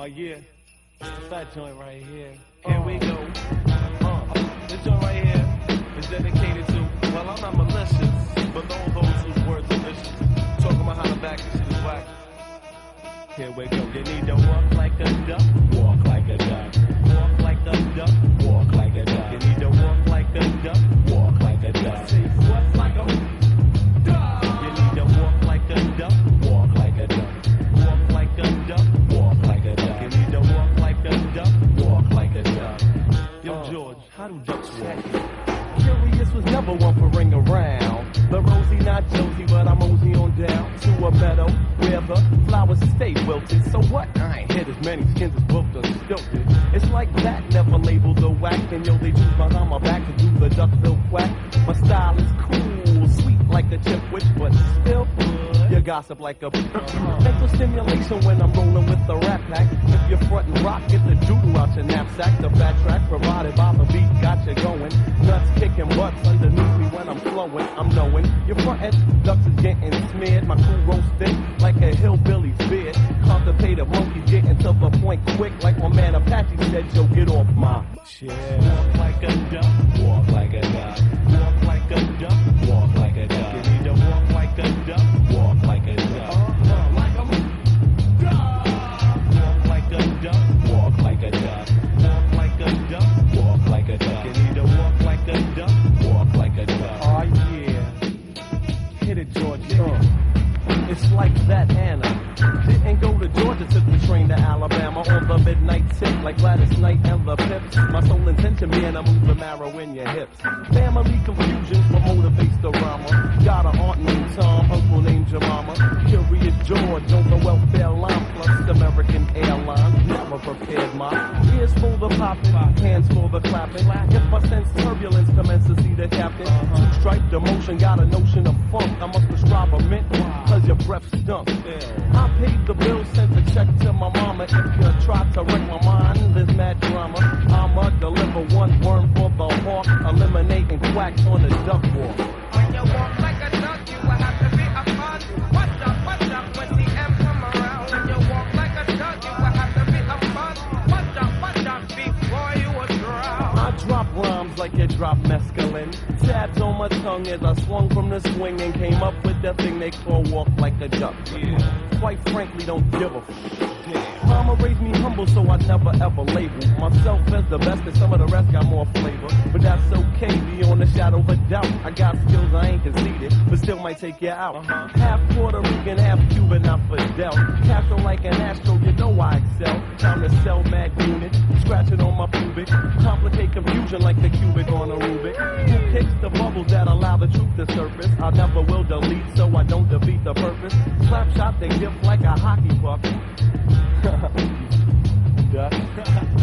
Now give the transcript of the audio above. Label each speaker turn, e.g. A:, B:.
A: Oh yeah, fat joint right here. Here we go. Uh, this joint right here is dedicated to. Well, I'm not malicious, but all those whose words are vicious. Talking about how the back is whack. Here we go. You need to walk like a duck. Walk George, how do ducks walk?
B: Kurious was never one for ring around. The Rosie, not Josie, but I'm Mosey on down to a meadow where the flowers stay wilted. So what? I ain't hit as many skins as booked or stilted. It's like that, never labeled the whack. And yo, they choose behind my back to do the Duckville quack. My style is a chip witch, but still you gossip like a mental stimulation when I'm rolling with the rat pack. If you're front and rock, get the doodle out your knapsack. The fat track provided by the beat got you going. Nuts kicking butts underneath me when I'm flowing. I'm knowing your front end ducks is getting smeared. My crew roasted like a hillbilly's beard. Constipated monkeys getting to the point quick, like my man Apache said. Yo, get off my
A: Shit.
B: It's like that, Anna. Didn't go to Georgia, took the train to Alabama on the midnight tip, like Gladys Knight and the Pips. My sole intention being to move the marrow in your hips. Family confusions, what motivates the rhymer? Got an aunt named Tom, uncle named Jemima. Curious George on the welfare line, plus American Airlines. Never prepared my ears for the popping, hands for the clapping. If I sense captain. Two stripe demotion, got a notion of funk. I must prescribe a mint, cause your breath stunk. I paid the bill, sent the check to my mama. If you try to wreck my mind, there's mad drama. I'ma deliver one worm for the hawk, eliminating quacks on the duck walk.
C: When you walk like a duck, you will have to be a fun. Watch out, watch out when TM come around. When you walk like a duck, you will have to be a fun. Watch out, watch out before you will drown.
B: I drop rhymes like you drop mescaline. Tabs on my tongue as I swung from the swing and came up with the thing they call walk like a duck.
A: Yeah.
B: Quite frankly, don't give a f- Mama raised me humble, so I never ever label myself as the best, and some of the rest got more flavor. But that's okay, beyond the shadow of a doubt. I got skills I ain't conceited, but still might take you out. Uh-huh. Half Puerto Rican, half Cuban, not Fidel. like the cubic on a Rubik. Who kicks the bubbles that allow the truth to surface? I never will delete, so I don't defeat the purpose. Slap shot, they dip like a hockey puck.